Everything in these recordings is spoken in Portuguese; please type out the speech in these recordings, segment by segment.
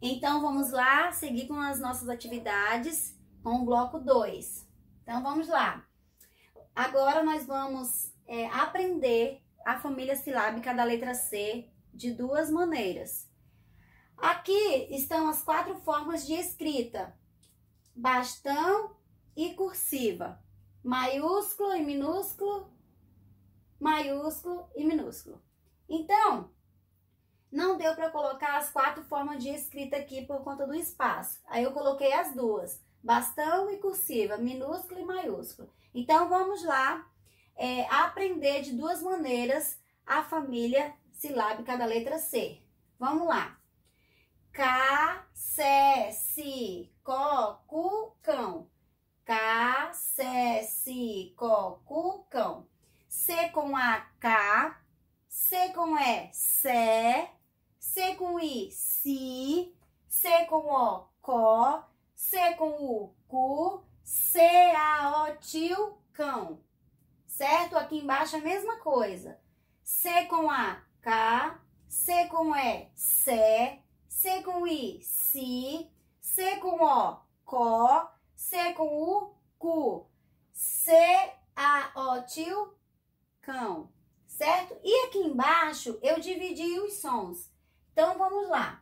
Então, vamos lá seguir com as nossas atividades com o bloco 2. Então, vamos lá. Agora, nós vamos é, aprender a família silábica da letra C de duas maneiras. Aqui estão as quatro formas de escrita: bastão e cursiva, maiúsculo e minúsculo, maiúsculo e minúsculo. Então, não deu para colocar as quatro formas de escrita aqui por conta do espaço. Aí eu coloquei as duas, bastão e cursiva, minúsculo e maiúsculo. Então, vamos lá é, aprender de duas maneiras a família silábica da letra C. Vamos lá. Cá, sé, si, có, cu, cão. Cá, sé, si, có, cu, cão. C com A, K. C com E, Sé. C com I, Si. C com O, Có. C com U, Cu. C, A, O, Tio, Cão. Certo? Aqui embaixo a mesma coisa. C com A, K. C com E, Sé. C com I, Si. C com O, Có. C com U, Cu. C, A, O, Tio, cão, certo? E aqui embaixo eu dividi os sons. Então vamos lá.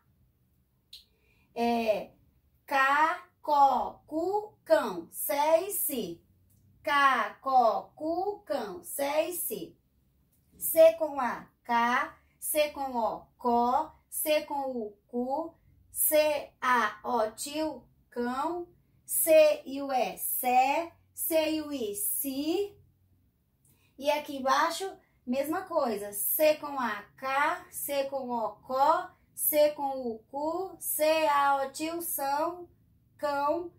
É K, có, cu, cão, e si. K, có, cu, cão, e si. C com A, K, C com O, có, C com U, cu, C, A, O, tio, cão, C e o E, sé, C e o I, si, e aqui embaixo, mesma coisa. C com A, K, C com O, Có, C com U, Cu, C, A, O, Tio, São, Cão,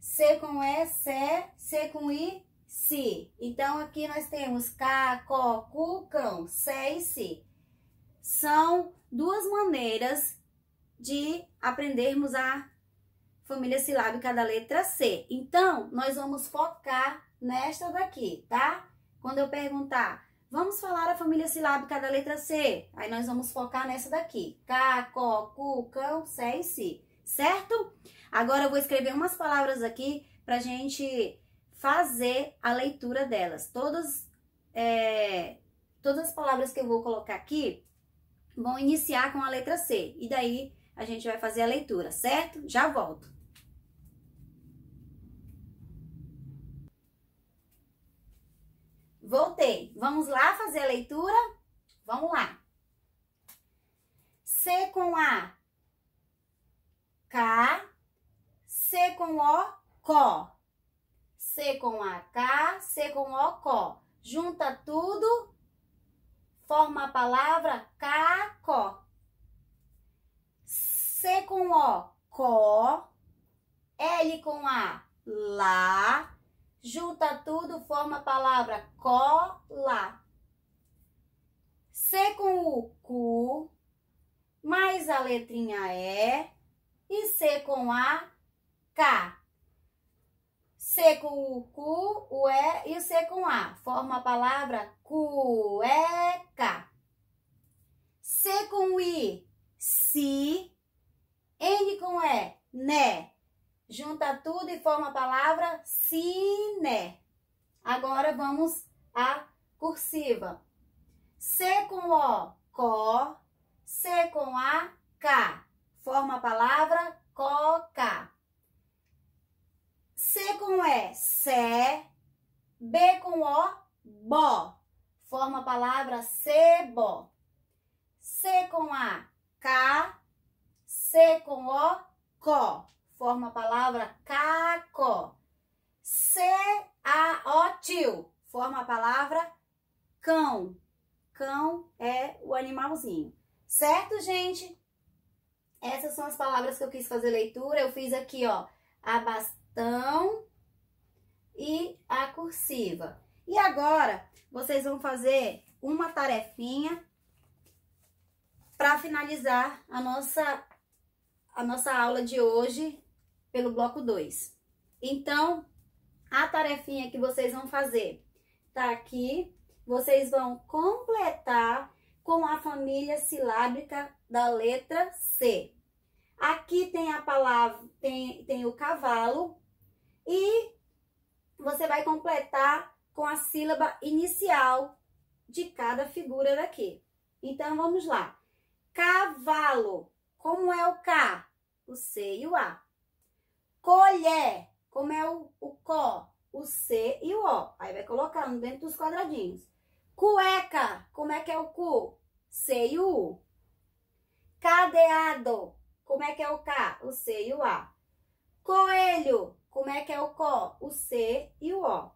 C com E, Sé, C com I, Si. Então, aqui nós temos K, Có, Cu, Cão, Sé e Si. São duas maneiras de aprendermos a família silábica da letra C. Então, nós vamos focar nesta daqui, tá? Quando eu perguntar, vamos falar a família silábica da letra C, aí nós vamos focar nessa daqui. K, Có, Cu, Cão, Sé e Si, certo? Agora eu vou escrever umas palavras aqui pra gente fazer a leitura delas. Todas, é, todas as palavras que eu vou colocar aqui vão iniciar com a letra C. E daí a gente vai fazer a leitura, certo? Já volto. Voltei. Vamos lá fazer a leitura? Vamos lá. C com A, K. C com O, Có. C com A, K. C com O, Có. Junta tudo, forma a palavra Cacó. C com O, Có. L com A, Lá. Junta tudo, forma a palavra cola. C com o cu, mais a letrinha E e C com a K. C com o cu, o E e o C com A. Forma a palavra cueca. C com o I, si. N com E, né. Junta tudo e forma a palavra cine. Agora vamos à cursiva. C com O, có. C com A, K. Forma a palavra coca. C com E, sé. B com O, bó. Forma a palavra sebo. C com A, K. C com O, có forma a palavra caco. C-A-O-tio, forma a palavra cão. Cão é o animalzinho. Certo, gente? Essas são as palavras que eu quis fazer leitura. Eu fiz aqui, ó, a bastão e a cursiva. E agora, vocês vão fazer uma tarefinha para finalizar a nossa, a nossa aula de hoje pelo bloco 2. Então, a tarefinha que vocês vão fazer tá aqui. Vocês vão completar com a família silábica da letra C. Aqui tem a palavra, tem, tem o cavalo. E você vai completar com a sílaba inicial de cada figura daqui. Então, vamos lá. Cavalo. Como é o K? O C e o A. Colher. Como é o, o có? O C e o O. Aí vai colocando dentro dos quadradinhos. Cueca. Como é que é o cu? C e o U. Cadeado. Como é que é o K? O C e o A. Coelho. Como é que é o CO? O C e o O.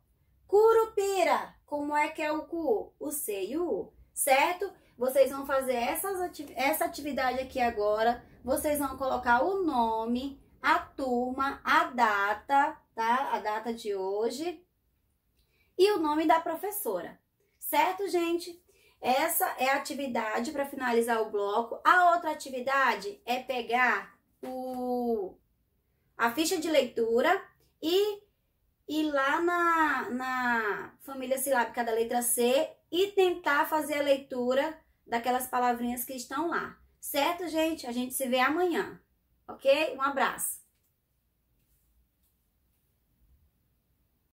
Curupira. Como é que é o cu? O C e o U. Certo? Vocês vão fazer essas ati essa atividade aqui agora. Vocês vão colocar o nome, a turma, a data, tá? A data de hoje e o nome da professora. Certo, gente? Essa é a atividade para finalizar o bloco. A outra atividade é pegar o, a ficha de leitura e ir lá na, na família silábica da letra C e tentar fazer a leitura daquelas palavrinhas que estão lá. Certo, gente? A gente se vê amanhã. Ok? Um abraço.